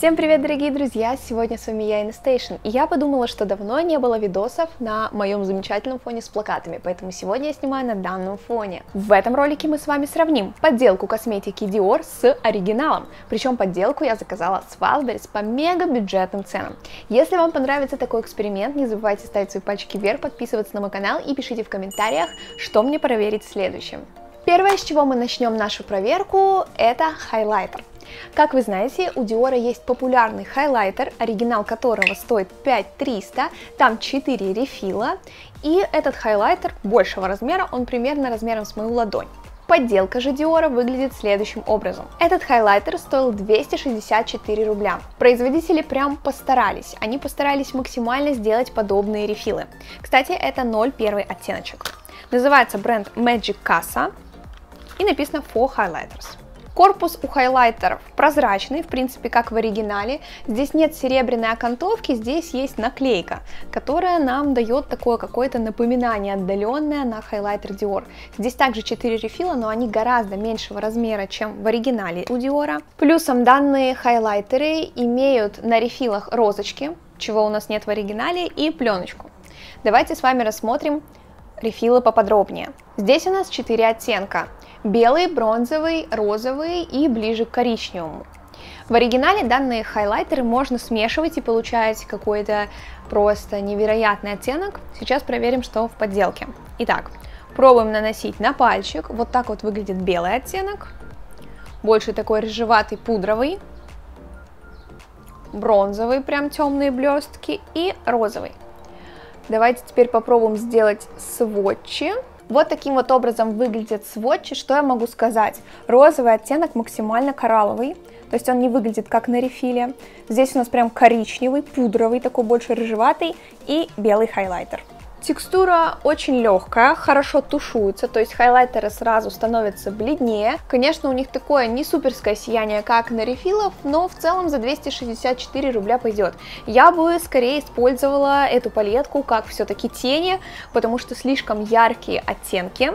Всем привет, дорогие друзья! Сегодня с вами я, Инстейшн, и я подумала, что давно не было видосов на моем замечательном фоне с плакатами, поэтому сегодня я снимаю на данном фоне. В этом ролике мы с вами сравним подделку косметики Dior с оригиналом, причем подделку я заказала с Wildberries по мега бюджетным ценам. Если вам понравится такой эксперимент, не забывайте ставить свои пальчики вверх, подписываться на мой канал и пишите в комментариях, что мне проверить следующим. Первое, с чего мы начнем нашу проверку, это хайлайтер. Как вы знаете, у Dior есть популярный хайлайтер, оригинал которого стоит 5300, там 4 рефила, и этот хайлайтер большего размера, он примерно размером с мою ладонь. Подделка же Dior выглядит следующим образом. Этот хайлайтер стоил 264 рубля. Производители прям постарались. Они постарались максимально сделать подобные рефилы. Кстати, это 0,1 оттеночек. Называется бренд Magic Casa и написано For Highlighters. Корпус у хайлайтеров прозрачный, в принципе, как в оригинале. Здесь нет серебряной окантовки, здесь есть наклейка, которая нам дает такое какое-то напоминание отдаленное на хайлайтер Dior. Здесь также 4 рефила, но они гораздо меньшего размера, чем в оригинале у Dior. Плюсом данные хайлайтеры имеют на рефилах розочки, чего у нас нет в оригинале, и пленочку. Давайте с вами рассмотрим рефилы поподробнее. Здесь у нас 4 оттенка. Белый, бронзовый, розовый и ближе к коричневому. В оригинале данные хайлайтеры можно смешивать и получать какой-то просто невероятный оттенок. Сейчас проверим, что в подделке. Итак, пробуем наносить на пальчик. Вот так вот выглядит белый оттенок. Больше такой рыжеватый пудровый. Бронзовый, прям темные блестки. И розовый. Давайте теперь попробуем сделать сводчи. Вот таким вот образом выглядят сводчи. Что я могу сказать? Розовый оттенок максимально коралловый, то есть он не выглядит как на рефиле. Здесь у нас прям коричневый, пудровый, такой больше рыжеватый и белый хайлайтер. Текстура очень легкая, хорошо тушуется, то есть хайлайтеры сразу становятся бледнее. Конечно, у них такое не суперское сияние, как на рефилов, но в целом за 264 рубля пойдет. Я бы скорее использовала эту палетку как все-таки тени, потому что слишком яркие оттенки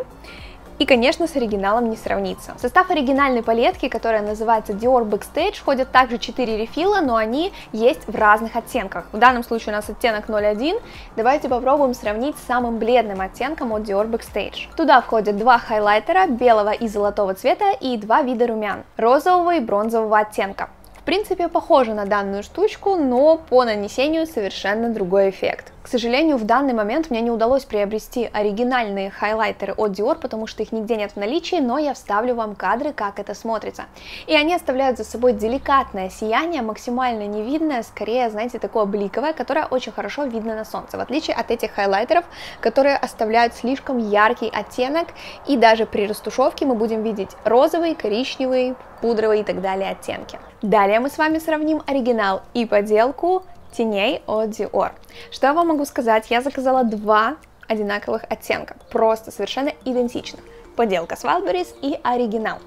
и, конечно, с оригиналом не сравнится. В состав оригинальной палетки, которая называется Dior Backstage, входят также 4 рефила, но они есть в разных оттенках. В данном случае у нас оттенок 01. Давайте попробуем сравнить с самым бледным оттенком от Dior Backstage. Туда входят два хайлайтера белого и золотого цвета и два вида румян, розового и бронзового оттенка. В принципе, похоже на данную штучку, но по нанесению совершенно другой эффект. К сожалению, в данный момент мне не удалось приобрести оригинальные хайлайтеры от Dior, потому что их нигде нет в наличии, но я вставлю вам кадры, как это смотрится. И они оставляют за собой деликатное сияние, максимально невидное, скорее, знаете, такое бликовое, которое очень хорошо видно на солнце, в отличие от этих хайлайтеров, которые оставляют слишком яркий оттенок, и даже при растушевке мы будем видеть розовый, коричневый, пудровый и так далее оттенки. Далее мы с вами сравним оригинал и подделку теней от Dior. Что я вам могу сказать? Я заказала два одинаковых оттенка, просто совершенно идентично. Поделка с Wildberries и оригинал.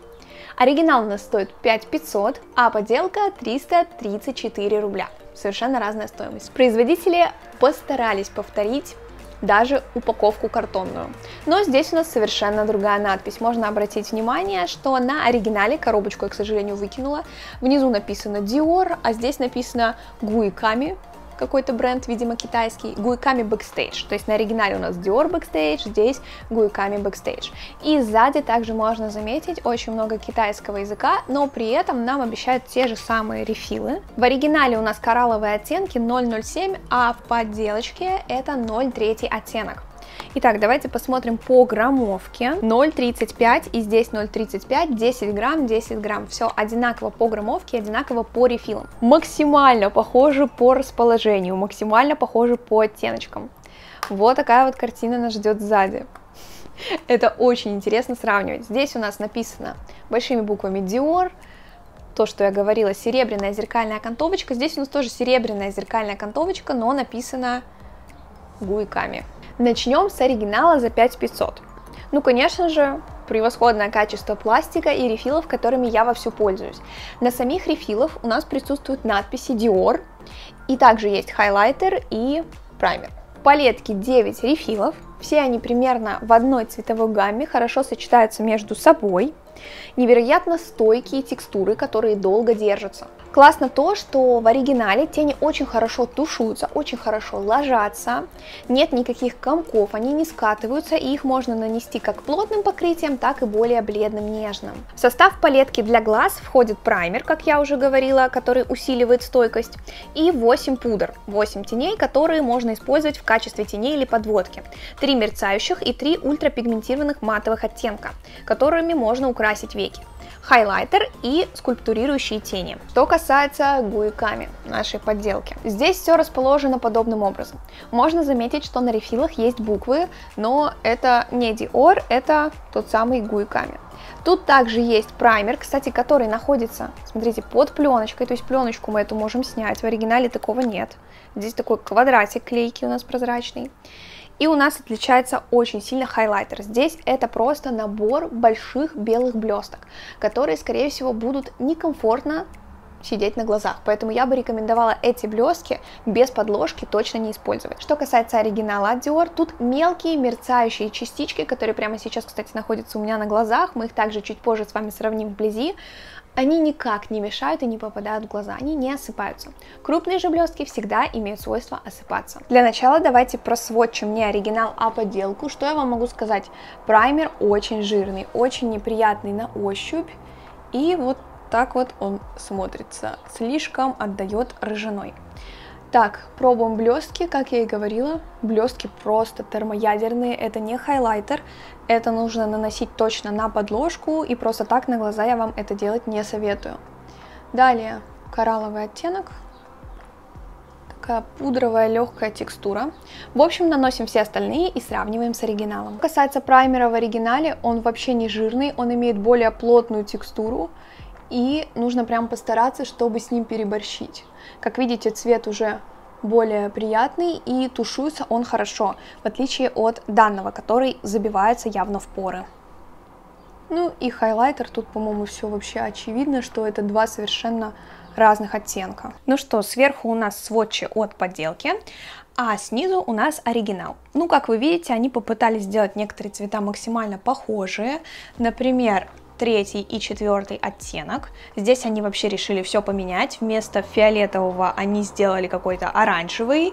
Оригинал у нас стоит 5500, а поделка 334 рубля. Совершенно разная стоимость. Производители постарались повторить даже упаковку картонную. Но здесь у нас совершенно другая надпись. Можно обратить внимание, что на оригинале коробочку я, к сожалению, выкинула. Внизу написано Dior, а здесь написано Guikami, какой-то бренд, видимо, китайский, Гуиками Backstage. То есть на оригинале у нас Dior Backstage, здесь Гуиками Backstage. И сзади также можно заметить очень много китайского языка, но при этом нам обещают те же самые рефилы. В оригинале у нас коралловые оттенки 007, а в подделочке это 0,3 оттенок. Итак, давайте посмотрим по граммовке. 0,35 и здесь 0,35, 10 грамм, 10 грамм. Все одинаково по граммовке, одинаково по рефилам. Максимально похоже по расположению, максимально похоже по оттеночкам. Вот такая вот картина нас ждет сзади. Это очень интересно сравнивать. Здесь у нас написано большими буквами Dior, то, что я говорила, серебряная зеркальная окантовочка. Здесь у нас тоже серебряная зеркальная окантовочка, но написано гуйками. Начнем с оригинала за 5500. Ну, конечно же, превосходное качество пластика и рефилов, которыми я вовсю пользуюсь. На самих рефилах у нас присутствуют надписи Dior, и также есть хайлайтер и праймер. В палетке 9 рефилов, все они примерно в одной цветовой гамме, хорошо сочетаются между собой. Невероятно стойкие текстуры, которые долго держатся. Классно то, что в оригинале тени очень хорошо тушуются, очень хорошо ложатся, нет никаких комков, они не скатываются, и их можно нанести как плотным покрытием, так и более бледным, нежным. В состав палетки для глаз входит праймер, как я уже говорила, который усиливает стойкость, и 8 пудр, 8 теней, которые можно использовать в качестве теней или подводки, 3 мерцающих и 3 ультрапигментированных матовых оттенка, которыми можно украсить веки хайлайтер и скульптурирующие тени. Что касается гуиками нашей подделки. Здесь все расположено подобным образом. Можно заметить, что на рефилах есть буквы, но это не Dior, это тот самый гуиками. Тут также есть праймер, кстати, который находится, смотрите, под пленочкой, то есть пленочку мы эту можем снять, в оригинале такого нет. Здесь такой квадратик клейкий у нас прозрачный. И у нас отличается очень сильно хайлайтер. Здесь это просто набор больших белых блесток, которые, скорее всего, будут некомфортно сидеть на глазах. Поэтому я бы рекомендовала эти блестки без подложки точно не использовать. Что касается оригинала от Dior, тут мелкие мерцающие частички, которые прямо сейчас, кстати, находятся у меня на глазах. Мы их также чуть позже с вами сравним вблизи они никак не мешают и не попадают в глаза, они не осыпаются. Крупные же блестки всегда имеют свойство осыпаться. Для начала давайте просводчим не оригинал, а подделку. Что я вам могу сказать? Праймер очень жирный, очень неприятный на ощупь. И вот так вот он смотрится, слишком отдает рыжиной. Так, пробуем блестки, как я и говорила, блестки просто термоядерные, это не хайлайтер, это нужно наносить точно на подложку, и просто так на глаза я вам это делать не советую. Далее, коралловый оттенок, такая пудровая легкая текстура. В общем, наносим все остальные и сравниваем с оригиналом. Что касается праймера в оригинале, он вообще не жирный, он имеет более плотную текстуру, и нужно прям постараться, чтобы с ним переборщить. Как видите, цвет уже более приятный и тушуется он хорошо, в отличие от данного, который забивается явно в поры. Ну и хайлайтер, тут, по-моему, все вообще очевидно, что это два совершенно разных оттенка. Ну что, сверху у нас сводчи от подделки, а снизу у нас оригинал. Ну, как вы видите, они попытались сделать некоторые цвета максимально похожие. Например, третий и четвертый оттенок. Здесь они вообще решили все поменять. Вместо фиолетового они сделали какой-то оранжевый.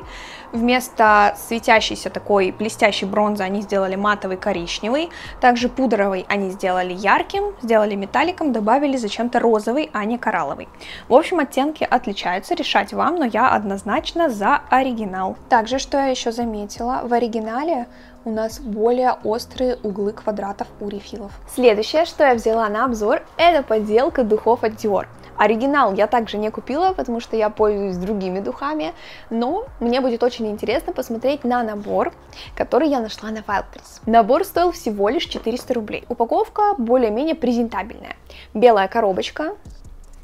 Вместо светящейся такой блестящей бронзы они сделали матовый коричневый. Также пудровый они сделали ярким, сделали металликом, добавили зачем-то розовый, а не коралловый. В общем, оттенки отличаются, решать вам, но я однозначно за оригинал. Также, что я еще заметила, в оригинале у нас более острые углы квадратов у рефилов. Следующее, что я взяла на обзор, это подделка духов от Dior. Оригинал я также не купила, потому что я пользуюсь другими духами, но мне будет очень интересно посмотреть на набор, который я нашла на Wildberries. Набор стоил всего лишь 400 рублей. Упаковка более-менее презентабельная. Белая коробочка,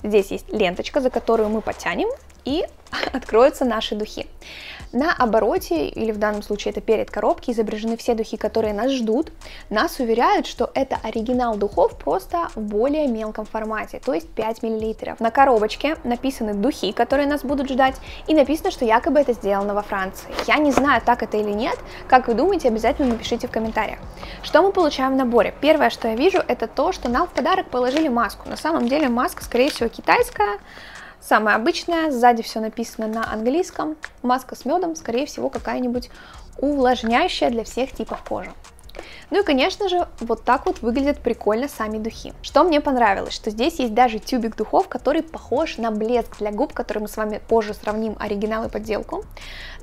здесь есть ленточка, за которую мы потянем, и откроются наши духи. На обороте, или в данном случае это перед коробки, изображены все духи, которые нас ждут. Нас уверяют, что это оригинал духов просто в более мелком формате, то есть 5 мл. На коробочке написаны духи, которые нас будут ждать, и написано, что якобы это сделано во Франции. Я не знаю, так это или нет, как вы думаете, обязательно напишите в комментариях. Что мы получаем в наборе? Первое, что я вижу, это то, что нам в подарок положили маску. На самом деле маска, скорее всего, китайская, Самая обычная, сзади все написано на английском. Маска с медом, скорее всего, какая-нибудь увлажняющая для всех типов кожи. Ну и, конечно же, вот так вот выглядят прикольно сами духи. Что мне понравилось, что здесь есть даже тюбик духов, который похож на блеск для губ, который мы с вами позже сравним оригинал и подделку.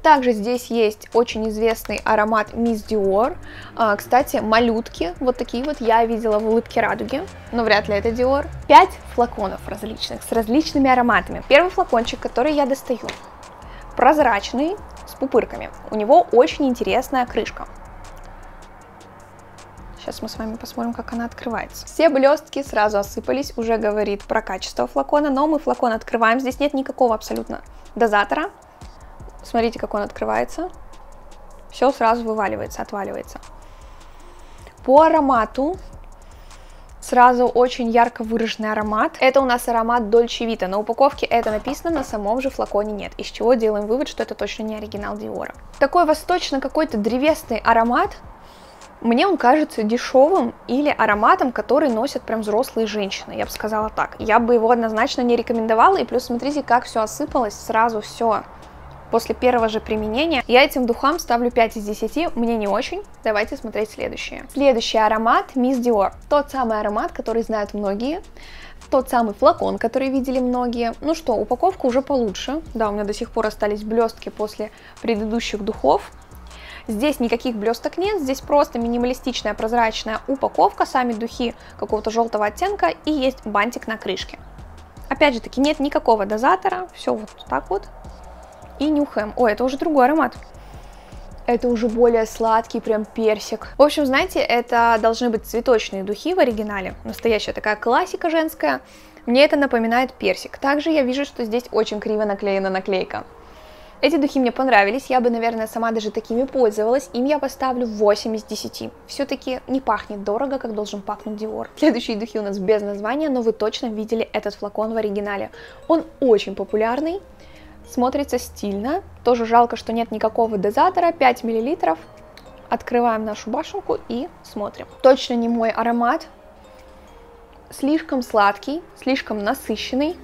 Также здесь есть очень известный аромат Miss Dior. А, кстати, малютки, вот такие вот я видела в улыбке радуги, но вряд ли это Dior. 5 флаконов различных, с различными ароматами. Первый флакончик, который я достаю, прозрачный, с пупырками. У него очень интересная крышка. Сейчас мы с вами посмотрим, как она открывается. Все блестки сразу осыпались, уже говорит про качество флакона, но мы флакон открываем. Здесь нет никакого абсолютно дозатора. Смотрите, как он открывается. Все сразу вываливается, отваливается. По аромату сразу очень ярко выраженный аромат. Это у нас аромат Dolce Vita. На упаковке это написано, на самом же флаконе нет. Из чего делаем вывод, что это точно не оригинал Диора. Такой восточно какой-то древесный аромат, Мне он кажется дешевым или ароматом, который носят прям взрослые женщины, я бы сказала так. Я бы его однозначно не рекомендовала, и плюс смотрите, как все осыпалось, сразу все после первого же применения. Я этим духам ставлю 5 из 10, мне не очень. Давайте смотреть следующее. Следующий аромат Miss Dior. Тот самый аромат, который знают многие. Тот самый флакон, который видели многие. Ну что, упаковка уже получше. Да, у меня до сих пор остались блестки после предыдущих духов. Здесь никаких блесток нет, здесь просто минималистичная прозрачная упаковка, сами духи какого-то желтого оттенка и есть бантик на крышке. Опять же таки, нет никакого дозатора, все вот так вот. И нюхаем. Ой, это уже другой аромат. Это уже более сладкий, прям персик. В общем, знаете, это должны быть цветочные духи в оригинале. Настоящая такая классика женская. Мне это напоминает персик. Также я вижу, что здесь очень криво наклеена наклейка. Эти духи мне понравились, я бы, наверное, сама даже такими пользовалась. Им я поставлю 8 из 10. Все-таки не пахнет дорого, как должен пахнуть Dior. Следующие духи у нас без названия, но вы точно видели этот флакон в оригинале. Он очень популярный, смотрится стильно. Тоже жалко, что нет никакого дозатора, 5 мл. Открываем нашу башенку и смотрим. Точно не мой аромат. Слишком сладкий, слишком насыщенный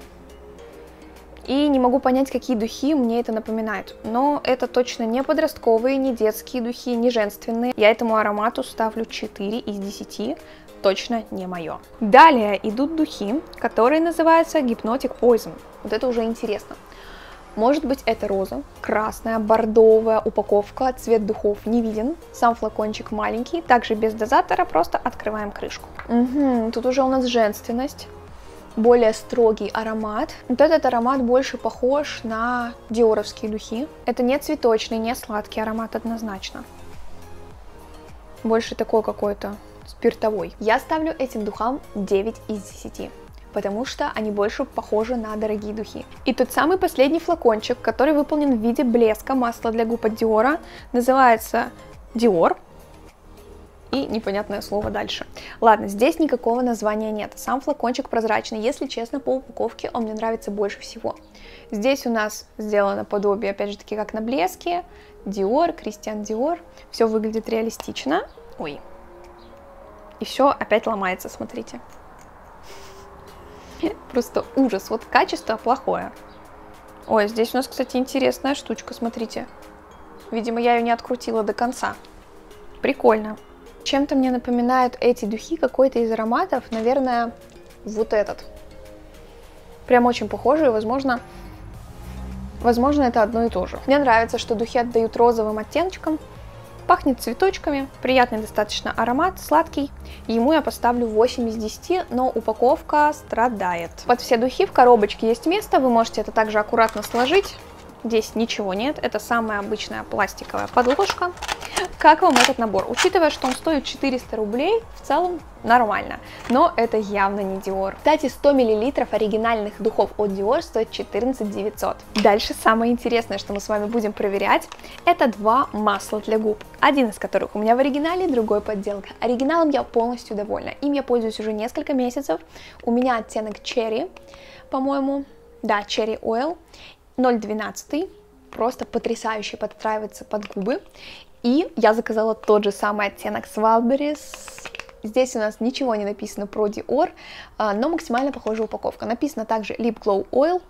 и не могу понять, какие духи мне это напоминают. Но это точно не подростковые, не детские духи, не женственные. Я этому аромату ставлю 4 из 10 точно не мое. Далее идут духи, которые называются Hypnotic Poison. Вот это уже интересно. Может быть это роза, красная, бордовая упаковка, цвет духов не виден, сам флакончик маленький, также без дозатора, просто открываем крышку. Угу, тут уже у нас женственность, более строгий аромат. Вот этот аромат больше похож на диоровские духи. Это не цветочный, не сладкий аромат однозначно. Больше такой какой-то спиртовой. Я ставлю этим духам 9 из 10 потому что они больше похожи на дорогие духи. И тот самый последний флакончик, который выполнен в виде блеска масла для губ от Диора, называется Dior и непонятное слово дальше. Ладно, здесь никакого названия нет. Сам флакончик прозрачный. Если честно, по упаковке он мне нравится больше всего. Здесь у нас сделано подобие, опять же таки, как на блеске. Dior, Кристиан Dior. Все выглядит реалистично. Ой. И все опять ломается, смотрите. Просто ужас. Вот качество плохое. Ой, здесь у нас, кстати, интересная штучка, смотрите. Видимо, я ее не открутила до конца. Прикольно. Чем-то мне напоминают эти духи какой-то из ароматов, наверное, вот этот. Прям очень похожие, возможно, возможно это одно и то же. Мне нравится, что духи отдают розовым оттеночком, пахнет цветочками, приятный достаточно аромат, сладкий. Ему я поставлю 8 из 10, но упаковка страдает. Под все духи в коробочке есть место, вы можете это также аккуратно сложить. Здесь ничего нет, это самая обычная пластиковая подложка. Как вам этот набор? Учитывая, что он стоит 400 рублей, в целом нормально, но это явно не Dior. Кстати, 100 мл оригинальных духов от Dior стоит 14 900. Дальше самое интересное, что мы с вами будем проверять, это два масла для губ. Один из которых у меня в оригинале, другой подделка. Оригиналом я полностью довольна, им я пользуюсь уже несколько месяцев. У меня оттенок Cherry, по-моему, да, Cherry Oil, 0,12, просто потрясающе подстраивается под губы. И я заказала тот же самый оттенок Swalberries. Здесь у нас ничего не написано про Dior, а, но максимально похожая упаковка. Написано также Lip Glow Oil,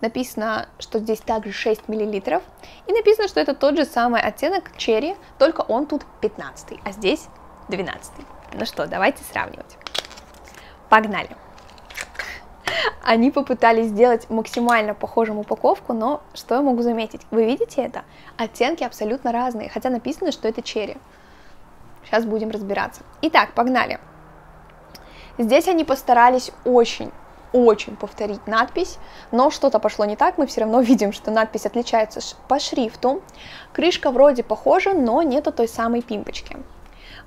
написано, что здесь также 6 мл, и написано, что это тот же самый оттенок Cherry, только он тут 15, а здесь 12. Ну что, давайте сравнивать. Погнали! Они попытались сделать максимально похожим упаковку, но что я могу заметить? Вы видите это? Оттенки абсолютно разные, хотя написано, что это черри. Сейчас будем разбираться. Итак, погнали. Здесь они постарались очень очень повторить надпись, но что-то пошло не так, мы все равно видим, что надпись отличается по шрифту. Крышка вроде похожа, но нету той самой пимпочки.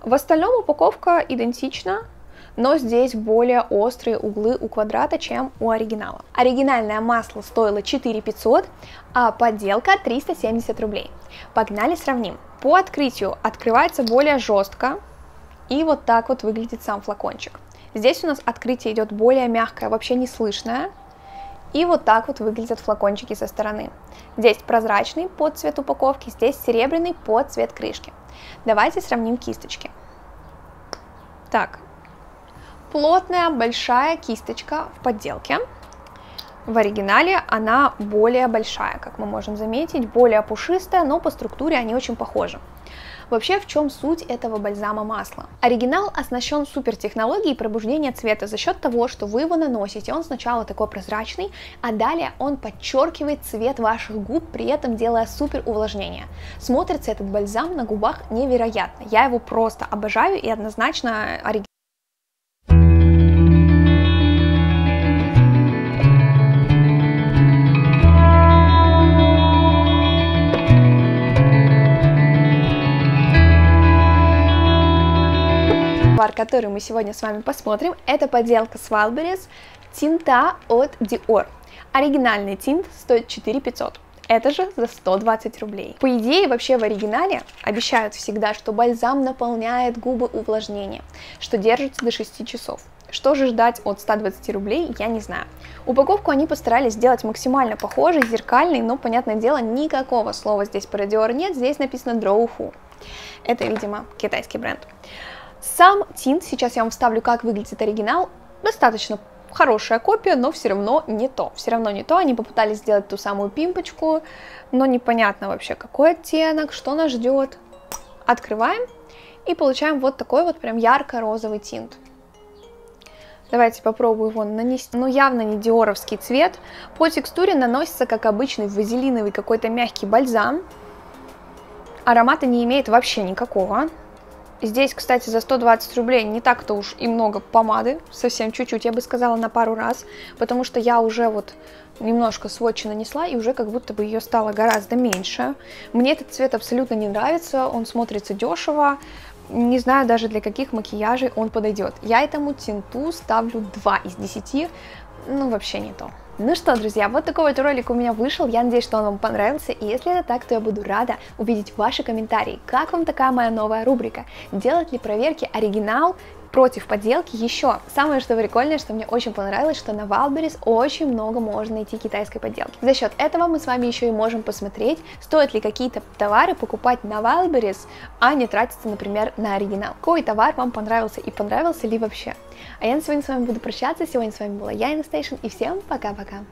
В остальном упаковка идентична, но здесь более острые углы у квадрата, чем у оригинала. Оригинальное масло стоило 4 500, а подделка 370 рублей. Погнали сравним. По открытию открывается более жестко, и вот так вот выглядит сам флакончик. Здесь у нас открытие идет более мягкое, вообще не слышное, И вот так вот выглядят флакончики со стороны. Здесь прозрачный под цвет упаковки, здесь серебряный под цвет крышки. Давайте сравним кисточки. Так, плотная большая кисточка в подделке. В оригинале она более большая, как мы можем заметить, более пушистая, но по структуре они очень похожи. Вообще, в чем суть этого бальзама масла? Оригинал оснащен супер технологией пробуждения цвета за счет того, что вы его наносите. Он сначала такой прозрачный, а далее он подчеркивает цвет ваших губ, при этом делая супер увлажнение. Смотрится этот бальзам на губах невероятно. Я его просто обожаю и однозначно оригинал товар, который мы сегодня с вами посмотрим, это подделка с Wildberries тинта от Dior. Оригинальный тинт стоит 4 500. Это же за 120 рублей. По идее, вообще в оригинале обещают всегда, что бальзам наполняет губы увлажнением, что держится до 6 часов. Что же ждать от 120 рублей, я не знаю. Упаковку они постарались сделать максимально похожей, зеркальной, но, понятное дело, никакого слова здесь про Dior нет, здесь написано Drouhu. Это, видимо, китайский бренд. Сам тинт, сейчас я вам вставлю, как выглядит оригинал, достаточно хорошая копия, но все равно не то. Все равно не то, они попытались сделать ту самую пимпочку, но непонятно вообще, какой оттенок, что нас ждет. Открываем и получаем вот такой вот прям ярко-розовый тинт. Давайте попробую его нанести. Ну, явно не диоровский цвет. По текстуре наносится, как обычный вазелиновый какой-то мягкий бальзам. Аромата не имеет вообще никакого. Здесь, кстати, за 120 рублей не так-то уж и много помады, совсем чуть-чуть, я бы сказала, на пару раз, потому что я уже вот немножко сводчи нанесла, и уже как будто бы ее стало гораздо меньше. Мне этот цвет абсолютно не нравится, он смотрится дешево, не знаю даже для каких макияжей он подойдет. Я этому тинту ставлю 2 из 10, ну вообще не то. Ну что, друзья, вот такой вот ролик у меня вышел, я надеюсь, что он вам понравился, и если это так, то я буду рада увидеть ваши комментарии, как вам такая моя новая рубрика, делать ли проверки оригинал против подделки еще. Самое что прикольное, что мне очень понравилось, что на Wildberries очень много можно найти китайской подделки. За счет этого мы с вами еще и можем посмотреть, стоит ли какие-то товары покупать на Wildberries, а не тратиться, например, на оригинал. Какой товар вам понравился и понравился ли вообще. А я на сегодня с вами буду прощаться. Сегодня с вами была я, Инстейшн, и всем пока-пока.